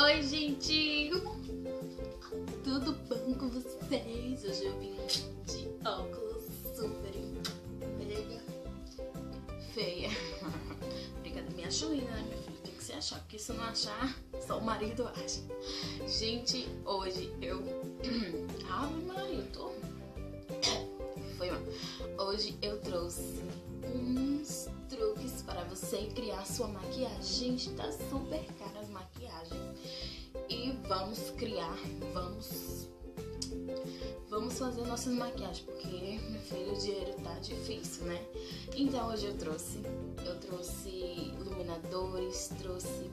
Oi, gente! Tudo bom com vocês? Hoje eu vim de óculos super mega feia. Obrigada, me linda, né, minha filha? Tem que se achar, porque se não achar, só o marido acha. Gente, hoje eu. Ave Maria, eu tô. Foi mal. Hoje eu trouxe uns truques para você criar sua maquiagem. Gente, tá super. E vamos criar, vamos vamos fazer nossas maquiagens, porque, meu filho, o dinheiro tá difícil, né? Então hoje eu trouxe, eu trouxe iluminadores, trouxe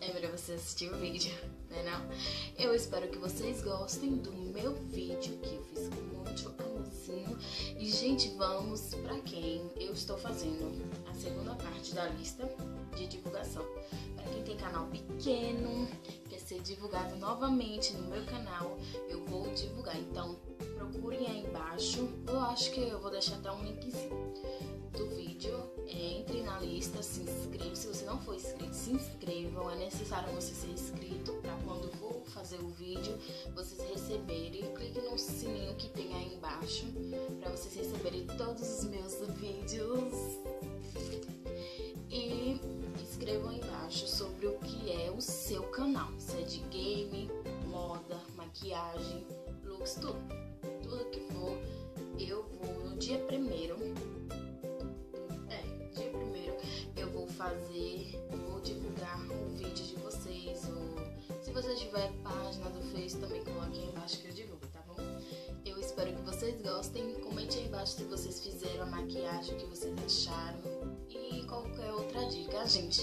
é melhor você assistir o vídeo, né não? Eu espero que vocês gostem do meu vídeo que eu fiz com muito amorzinho. E, gente, vamos pra quem eu estou fazendo a segunda parte da lista de divulgação. Para quem tem canal pequeno, ser divulgado novamente no meu canal, eu vou divulgar. Então, procurem aí embaixo. Eu acho que eu vou deixar até um linkzinho do vídeo. Entre na lista, se inscreva. Se você não for inscrito, se inscrevam. É necessário você ser inscrito para quando for fazer o vídeo, vocês receberem. Clique no sininho que tem aí embaixo para vocês receberem todos os meus vídeos. Gostem. Comente aí embaixo se vocês fizeram a maquiagem, o que vocês acharam e qualquer outra dica. Gente,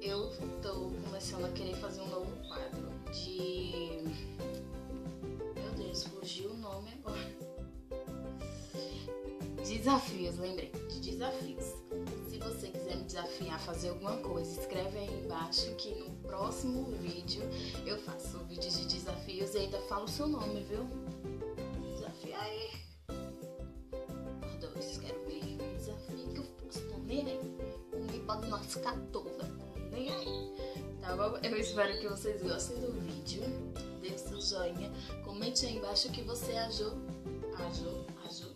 eu tô começando a querer fazer um novo quadro de. Meu Deus, fugiu o nome agora. Desafios, lembrei, de desafios. Se você quiser me desafiar a fazer alguma coisa, escreve aí embaixo que no próximo vídeo eu faço vídeos de desafios e ainda falo o seu nome, viu? Toda. Nem aí. Tá bom? Eu espero que vocês gostem do vídeo. Dê seu joinha. Comente aí embaixo o que você achou. Achou, achou,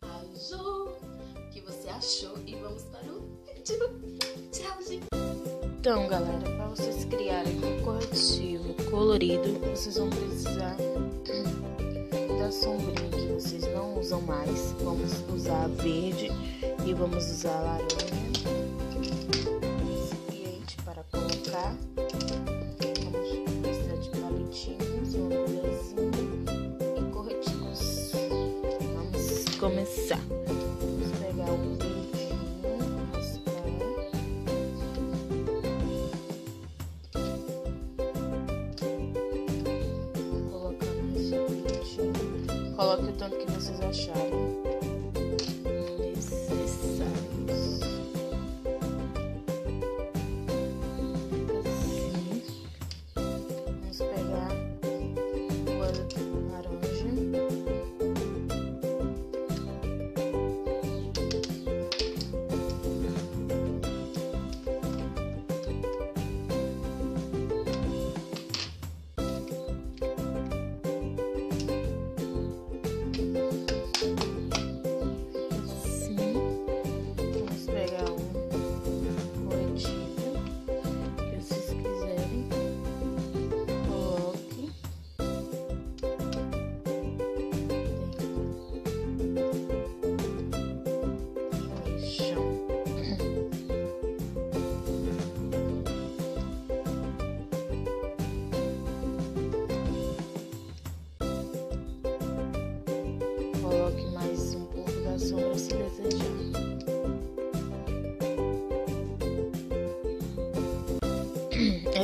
achou. O que você achou. E vamos para o vídeo. Tchau, gente. Então, galera, para vocês criarem um corretivo colorido, vocês vão precisar da sombrinha que vocês não usam mais. Vamos usar verde e vamos usar laranja. Colocar. Vamos precisar de palitinhos, uma colherzinha e corretivos. Vamos começar. Vamos pegar o verdinho, raspar. colocar nesse palitinho. Coloque o tanto que vocês acharem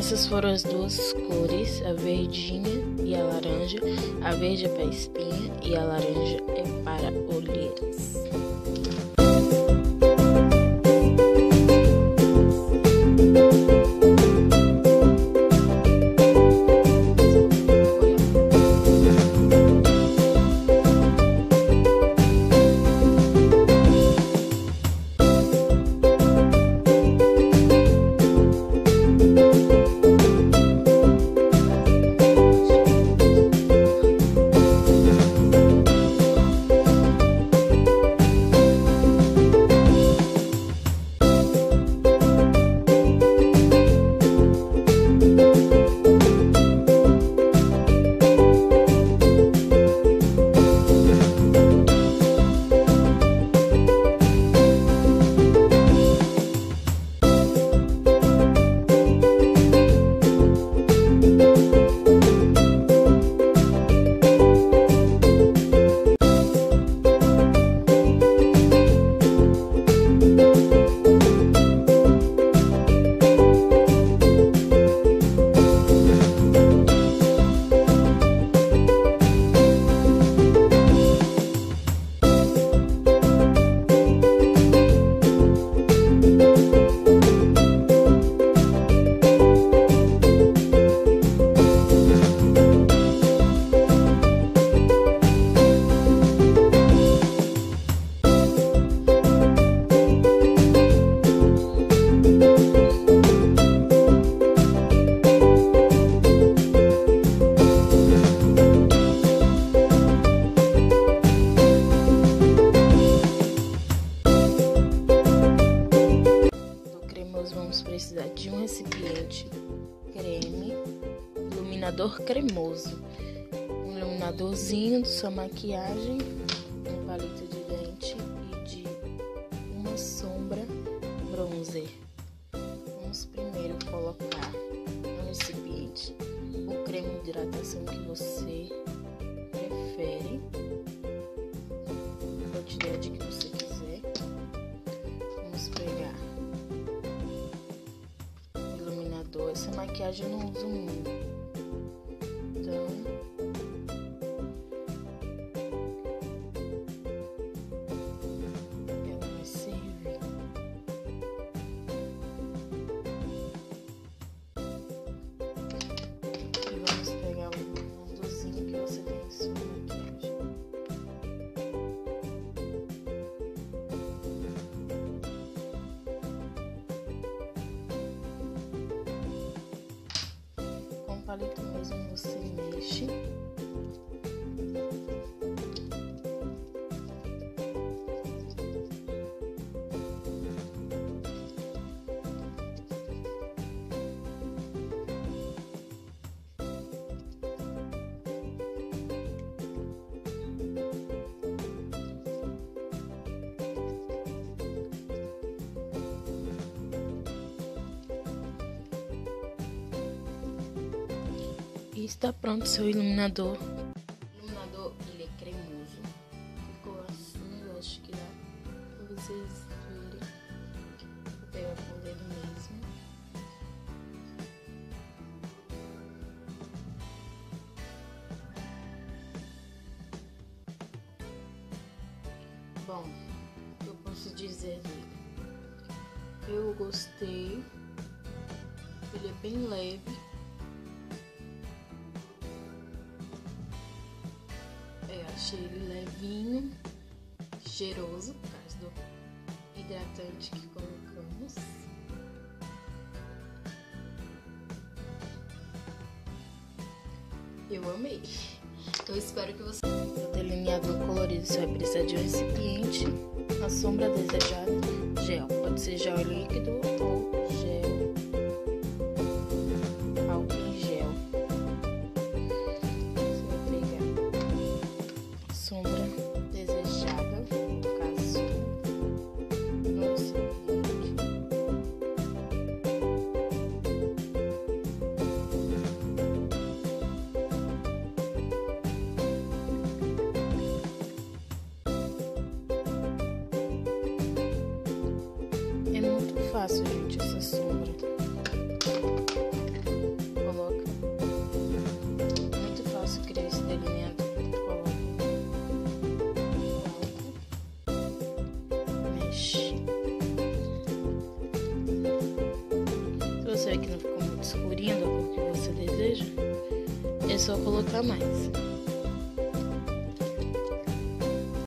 Essas foram as duas cores, a verdinha e a laranja. A verde é para espinha e a laranja é para olheiras. precisar de um recipiente creme, iluminador cremoso, um iluminadorzinho de sua maquiagem, um palito de dente e de uma sombra bronzer. Vamos primeiro colocar no recipiente o creme de hidratação que você Essa maquiagem palito mesmo você mexe. Está pronto seu iluminador. O iluminador ele é cremoso. Ficou assim, eu acho que dá pra vocês verem. Vou pegar com o dedo mesmo. Bom, eu posso dizer dele. Eu gostei. Ele é bem leve. Achei ele levinho, cheiroso, por causa do hidratante que colocamos. Eu amei. Eu espero que você. O delineador colorido você vai precisar de um recipiente, a sombra desejada, gel. Pode ser gel líquido ou fácil, gente, essa sombra. Coloca. Muito fácil criar esse delineado. Coloca. Mexe. Se você vê que não ficou muito escurinho que você deseja, é só colocar mais.